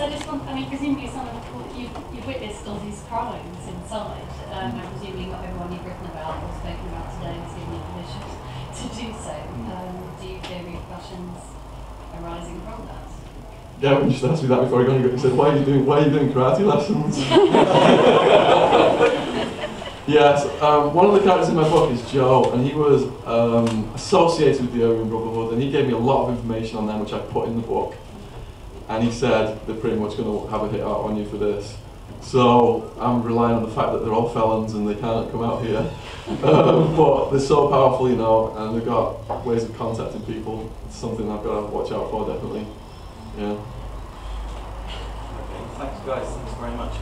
I just want, I mean, presumably some of, you've, you've witnessed all these crimes inside. Um, and presumably not everyone you've written about or spoken about today has given you permission to do so. Um, do you fear repercussions arising from that? Yeah, when you just asked me that before I got here, you said, why are you doing, why are you doing karate lessons? yes, um, one of the characters in my book is Joe, and he was um, associated with the Aryan Brotherhood, and he gave me a lot of information on them, which I put in the book. And he said, they're pretty much going to have a hit out on you for this. So I'm relying on the fact that they're all felons and they can't come out here. um, but they're so powerful, you know, and they've got ways of contacting people. It's something I've got to watch out for, definitely. Yeah. Okay, thanks guys, thanks very much.